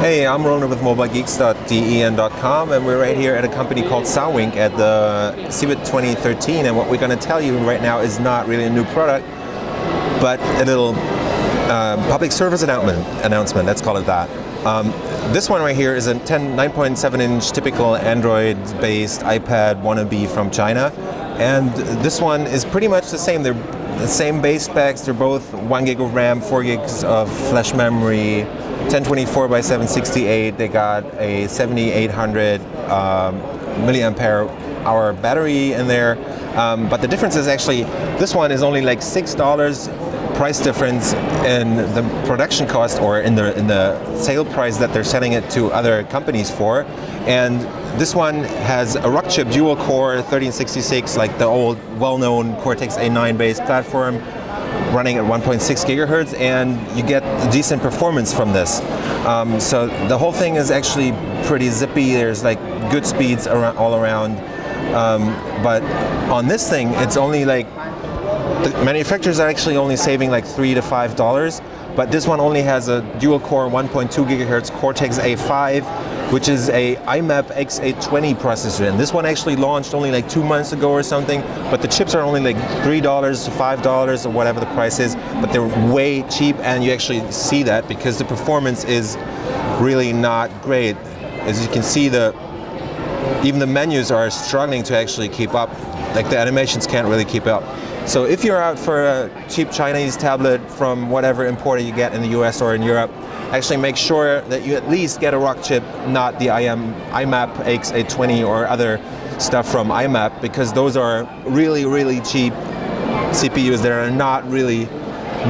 Hey, I'm Roland with MobileGeeks.de and we're right here at a company called Saoink at the CeBIT 2013. And what we're going to tell you right now is not really a new product, but a little uh, public service announcement. Announcement. Let's call it that. Um, this one right here is a 10 9.7 inch typical Android-based iPad wannabe from China, and this one is pretty much the same. They're the same base specs. They're both one gig of RAM, four gigs of flash memory, 1024 by 768. They got a 7800 um, milliampere hour battery in there. Um, but the difference is actually this one is only like six dollars price difference in the production cost or in the in the sale price that they're selling it to other companies for. And this one has a Rockchip dual core 1366 like the old well-known Cortex A9 based platform running at 1.6 gigahertz and you get decent performance from this. Um, so the whole thing is actually pretty zippy. There's like good speeds around, all around. Um, but on this thing it's only like the manufacturers are actually only saving like three to five dollars, but this one only has a dual core 1.2 gigahertz Cortex A5, which is a IMAP X820 processor. And this one actually launched only like two months ago or something, but the chips are only like three dollars to five dollars or whatever the price is, but they're way cheap, and you actually see that because the performance is really not great. As you can see, the even the menus are struggling to actually keep up. Like the animations can't really keep up. So if you're out for a cheap Chinese tablet from whatever importer you get in the US or in Europe, actually make sure that you at least get a Rockchip, not the IM, IMAP X820 or other stuff from IMAP, because those are really, really cheap CPUs that are not really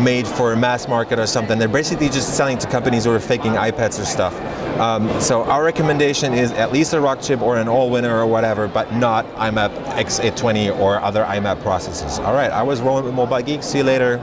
made for a mass market or something. They're basically just selling to companies who are faking iPads or stuff. Um, so our recommendation is at least a Rockchip or an Allwinner or whatever, but not IMAP X820 or other IMAP processors. All right, I was rolling with Mobile Geeks. See you later.